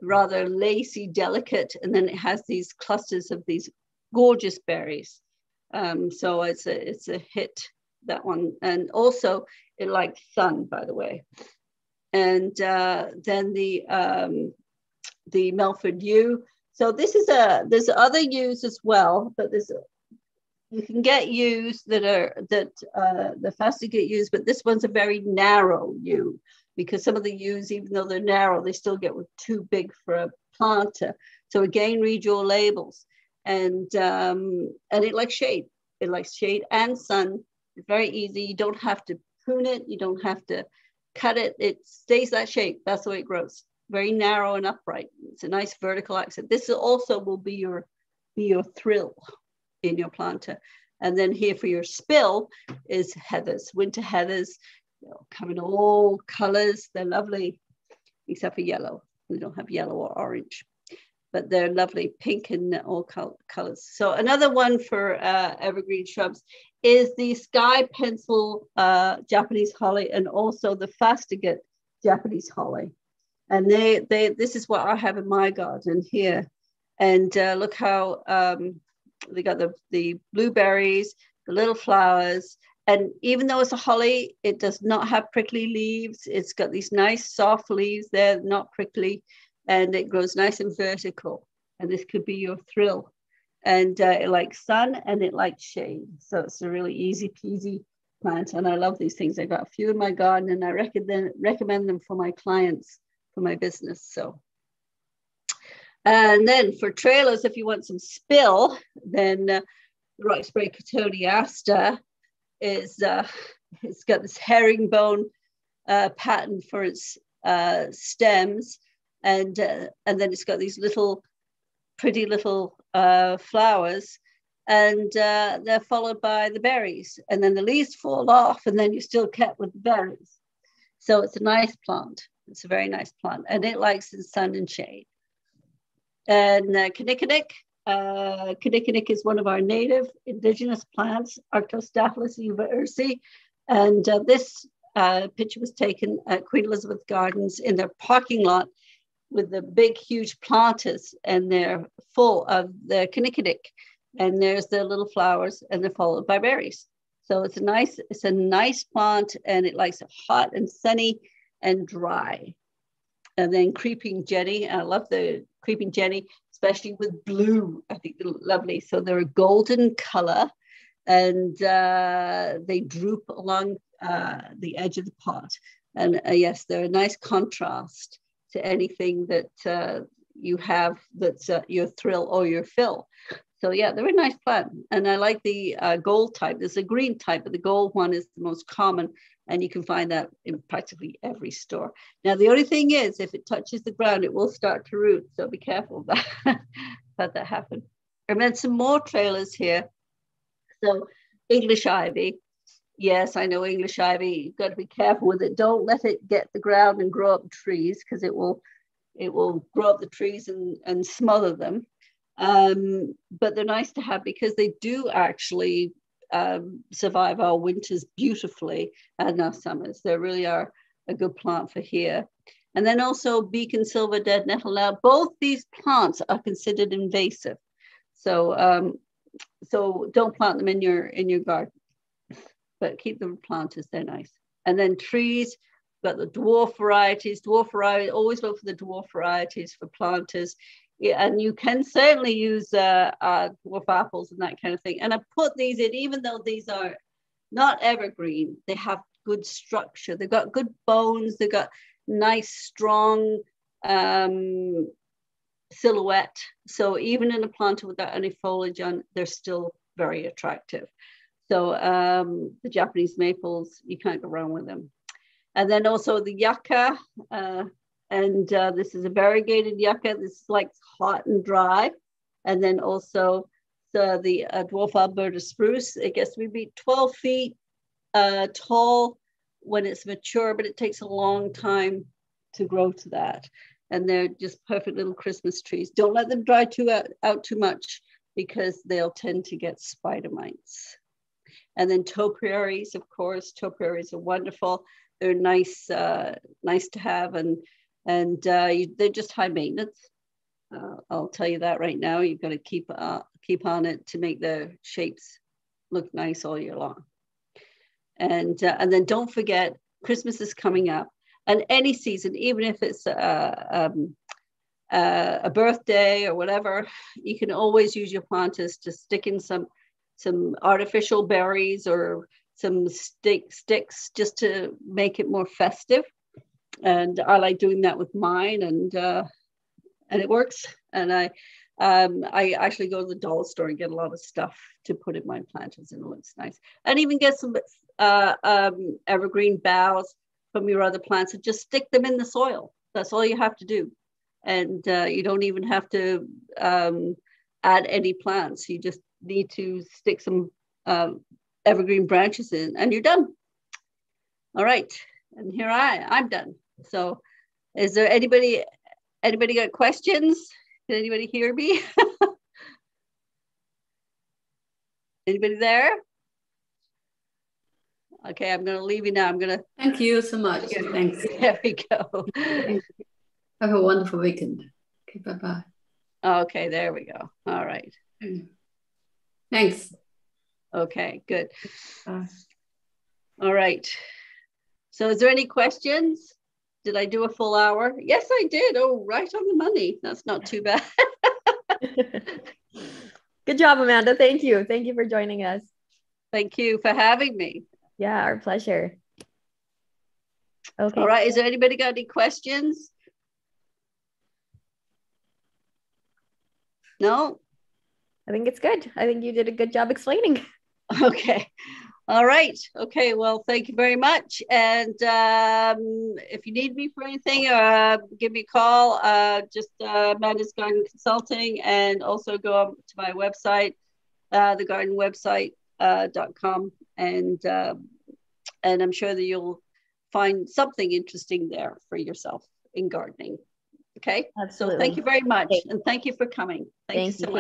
rather lacy, delicate, and then it has these clusters of these gorgeous berries. Um, so it's a it's a hit that one, and also it likes sun, by the way. And uh, then the um, the Melford yew. So this is a there's other yews as well, but there's you can get yews that are that uh, the faster get used, but this one's a very narrow yew because some of the yews, even though they're narrow, they still get too big for a planter. So again, read your labels. And um, and it likes shade. It likes shade and sun. It's very easy. You don't have to prune it. You don't have to cut it. It stays that shape. That's the way it grows. Very narrow and upright. It's a nice vertical accent. This also will be your be your thrill in your planter. And then here for your spill is heathers, winter heathers. They'll come in all colors. They're lovely, except for yellow. They don't have yellow or orange, but they're lovely, pink and all colors. So another one for uh, evergreen shrubs is the sky pencil uh, Japanese holly and also the fastigiate Japanese holly. And they, they, this is what I have in my garden here. And uh, look how um, they got the, the blueberries, the little flowers, and even though it's a holly, it does not have prickly leaves. It's got these nice soft leaves there, not prickly, and it grows nice and vertical. And this could be your thrill. And uh, it likes sun and it likes shade. So it's a really easy peasy plant. And I love these things. I've got a few in my garden and I recommend, recommend them for my clients, for my business. So and then for trailers, if you want some spill, then uh, Roxbury cotoneaster is uh, <laughs> it's got this herringbone uh, pattern for its uh, stems, and uh, and then it's got these little pretty little uh, flowers, and uh, they're followed by the berries, and then the leaves fall off, and then you're still kept with the berries. So it's a nice plant. It's a very nice plant, and it likes the sun and shade. And uh, kinnikinnick, uh, is one of our native indigenous plants, Arctostaphylos uva ursi. And uh, this uh, picture was taken at Queen Elizabeth Gardens in their parking lot with the big, huge planters, and they're full of the kinnikinnick. And there's the little flowers, and they're followed by berries. So it's a nice, it's a nice plant, and it likes it hot and sunny and dry. And then creeping Jenny, I love the creeping Jenny especially with blue. I think they're lovely. So they're a golden color and uh, they droop along uh, the edge of the pot. And uh, yes, they're a nice contrast to anything that uh, you have that's uh, your thrill or your fill. So yeah, they're a nice plant. And I like the uh, gold type. There's a green type, but the gold one is the most common. And you can find that in practically every store. Now, the only thing is, if it touches the ground, it will start to root. So be careful of that, <laughs> that happen. And then some more trailers here. So English ivy. Yes, I know English ivy. You've got to be careful with it. Don't let it get the ground and grow up trees because it will it will grow up the trees and, and smother them. Um, but they're nice to have because they do actually um, survive our winters beautifully and our summers. They really are a good plant for here. And then also beacon silver dead nettle. Now, both these plants are considered invasive. So, um, so don't plant them in your in your garden, but keep them planted. They're nice. And then trees, got the dwarf varieties. Dwarf varieties, always look for the dwarf varieties for planters and you can certainly use uh, uh, dwarf apples and that kind of thing. And I put these in, even though these are not evergreen, they have good structure. They've got good bones. They've got nice, strong um, silhouette. So even in a planter without any foliage on, they're still very attractive. So um, the Japanese maples, you can't go wrong with them. And then also the yucca, uh, And uh, this is a variegated yucca. This is like hot and dry. And then also the, the uh, dwarf Alberta spruce. It gets to be 12 feet uh, tall when it's mature, but it takes a long time to grow to that. And they're just perfect little Christmas trees. Don't let them dry too out, out too much because they'll tend to get spider mites. And then topiaries, of course, topiaries are wonderful. They're nice, uh, nice to have, and and uh, you, they're just high maintenance. Uh, I'll tell you that right now. You've got to keep uh, keep on it to make the shapes look nice all year long. And uh, and then don't forget, Christmas is coming up, and any season, even if it's uh, um, uh, a birthday or whatever, you can always use your planters to stick in some some artificial berries or some stick sticks just to make it more festive. And I like doing that with mine, and uh, and it works. And I um, I actually go to the dollar store and get a lot of stuff to put in my planters, and it looks nice. And even get some uh, um, evergreen boughs from your other plants and just stick them in the soil. That's all you have to do and uh, you don't even have to um, add any plants. You just need to stick some um, evergreen branches in, and you're done. All right, and here I I'm done. So, is there anybody anybody got questions? Can anybody hear me? <laughs> anybody there? Okay, I'm going to leave you now. I'm going to. Thank you so much. Thanks. <laughs> There we go. Have a wonderful weekend. Okay, bye bye. Okay, there we go. All right. Mm. Thanks. Okay, good. All right. So, is there any questions? Did I do a full hour? Yes, I did. Oh, right on the money. That's not too bad. <laughs> Good job, Amanda. Thank you. Thank you for joining us. Thank you for having me. Yeah, our pleasure. Okay. All right. Is there anybody got any questions? No? I think it's good. I think you did a good job explaining. <laughs> Okay. All right. Okay. Well, thank you very much. And um, if you need me for anything, uh, give me a call. Uh, just uh, Amanda's Garden Consulting, and also go to my website, uh, the garden website uh, and um, and I'm sure that you'll find something interesting there for yourself in gardening. Okay. Absolutely. So thank you very much, and thank you for coming. Thank, Thank you so you. much.